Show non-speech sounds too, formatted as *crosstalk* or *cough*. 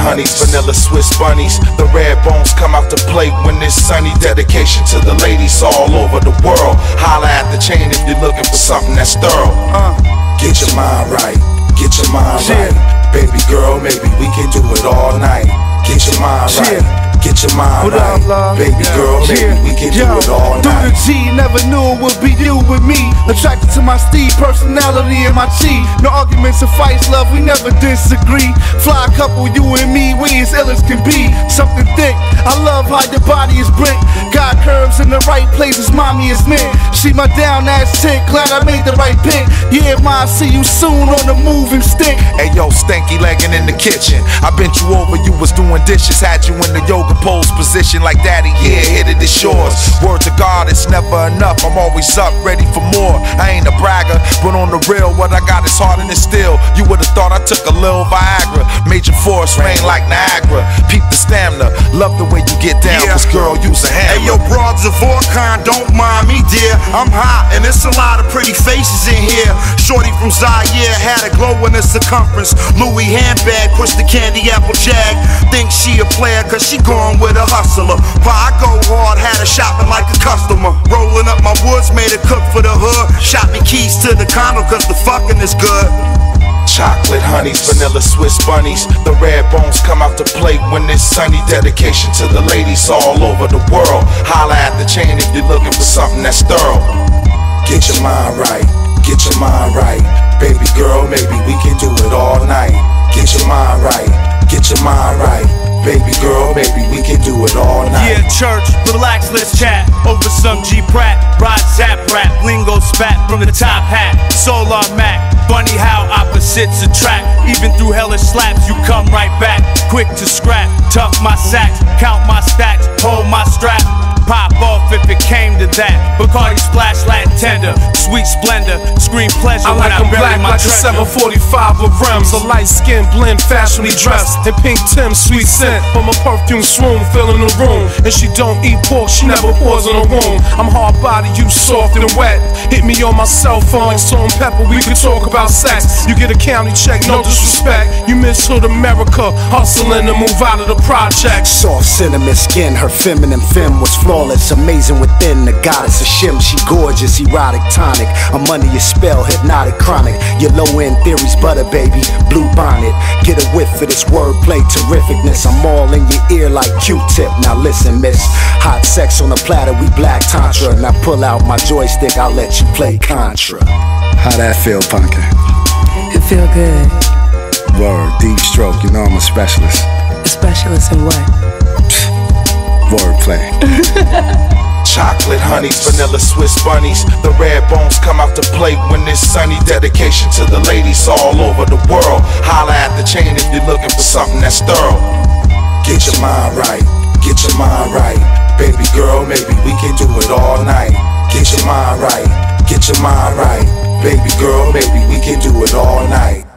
honeys, vanilla Swiss bunnies. The red bones come out to play when it's sunny. Dedication to the ladies all over the world. Holla at the chain if you're looking for something that's thorough. Uh, get your mind right, get your mind right. Baby girl, maybe we can do it all night. Get your mind right. Get your mind right. Baby girl, maybe yeah. we can do it all night. Through the G, never knew it would be you with me. Attracted to my steed, personality, and my chi. No arguments or fights, love, we never disagree. Fly couple, you and me, we as ill as can be. Something thick, I love how your body is brick. Got curves in the right places, mommy is meant. She my down ass chick, glad I made the right pick. Yeah, ma, see you soon on the moving stick. Hey yo, stanky legging in the kitchen. I bent you over, you was doing dishes, had you in the yoga pose position like daddy, yeah, hit it, it's yours. Word to God, it's never enough. I'm always up, ready for more. I ain't a bragger, but on the real, what I got is hard and it's still. You would've thought I took a little Viagra. Major force, rain like Niagara. Peep the stamina, love the way you get down, yeah. cause girl, use a of all kind, don't mind me, dear. I'm hot, and it's a lot of pretty faces in here. Shorty from Zaire had a glow in the circumference. Louis handbag, pushed the candy apple jag. Think she a player, cause she on with a hustler. Why I go hard, had her shopping like a customer. Rolling up my woods, made a cook for the hood. Shot me keys to the condo, cause the fucking is good. Chocolate honeys, vanilla Swiss bunnies. The red bones come out to play when it's sunny. Dedication to the ladies all over the world. Holla at the chain if you're looking for something that's thorough. Get your mind right, get your mind right. Baby girl, maybe we can do it all night. Get your mind right, get your mind right. Baby girl, maybe we can do it all night. Yeah, church, relax, let's chat over some G Pratt. Ride zap rap, lingo spat from the top hat. Solar funny how a attract. Even through hellish slaps, you come right back. Quick to scrap, tuck my sacks, count my stacks, hold my strap pop off if it came to that. Bacardi splash, Latin tender, sweet splendor, scream pleasure I like when I bury black my like treasure. a 745 with rims, a light skin blend, fashionably dressed in pink Tim, sweet scent from a perfume swoon, filling the room. And she don't eat pork, she never pours in a womb. I'm hard body, you soft and wet. Hit me on my cell phone like salt and pepper, we can talk about sex. You get a county check, no disrespect. You miss Hood America, hustling to move out of the project. Soft cinnamon skin, her feminine femme was flawless, amazing within the goddess of Shim. She gorgeous, erotic, tonic. I'm under your spell, hypnotic, chronic. Your low end theories, butter baby, blue bonnet. Get a whiff of this wordplay, terrificness. I'm all in your ear like Q-tip. Now listen, miss. Hot sex on a platter, we black tantra. Now pull out my joystick, I'll let you play Contra. How that feel, Punkin? It feel good. Word, deep stroke, you know I'm a specialist. A specialist in what? Wordplay. *laughs* Chocolate honeys, vanilla Swiss bunnies. The red bones come out to play when it's sunny. Dedication to the ladies all over the world. Holla at the chain if you're looking for something that's thorough. Get your mind right, get your mind right. Baby girl, maybe we can do it all night. Get your mind right, get your mind right. Baby girl, maybe we can do it all night.